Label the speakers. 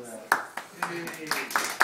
Speaker 1: that.
Speaker 2: Yay.